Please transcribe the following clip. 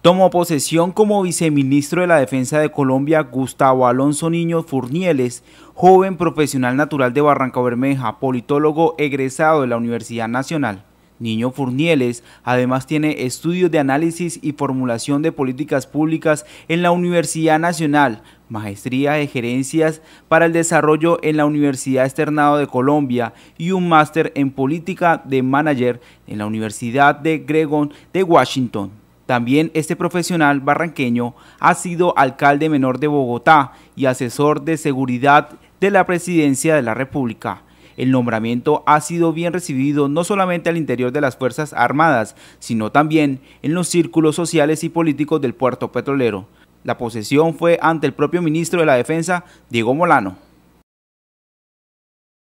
Tomó posesión como viceministro de la Defensa de Colombia Gustavo Alonso Niño Furnieles, joven profesional natural de Barranca Bermeja, politólogo egresado de la Universidad Nacional. Niño Furnieles además tiene estudios de análisis y formulación de políticas públicas en la Universidad Nacional, maestría de gerencias para el desarrollo en la Universidad Externado de Colombia y un máster en política de manager en la Universidad de Gregon de Washington. También este profesional barranqueño ha sido alcalde menor de Bogotá y asesor de seguridad de la Presidencia de la República. El nombramiento ha sido bien recibido no solamente al interior de las Fuerzas Armadas, sino también en los círculos sociales y políticos del puerto petrolero. La posesión fue ante el propio ministro de la Defensa, Diego Molano.